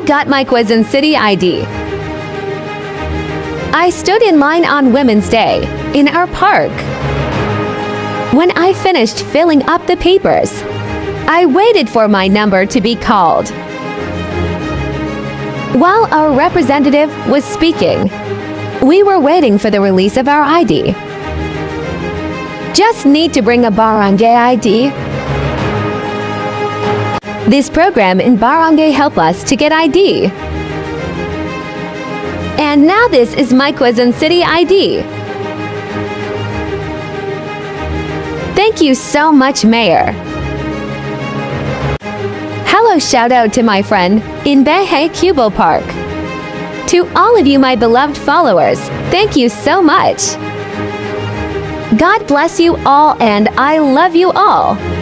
got my Quezon City ID. I stood in line on Women's Day in our park. When I finished filling up the papers, I waited for my number to be called. While our representative was speaking, we were waiting for the release of our ID. Just need to bring a barangay ID. This program in Barangay help us to get ID. And now this is my Quezon City ID. Thank you so much, Mayor. Hello shout out to my friend in Bahay Kubo Park. To all of you my beloved followers, thank you so much. God bless you all and I love you all.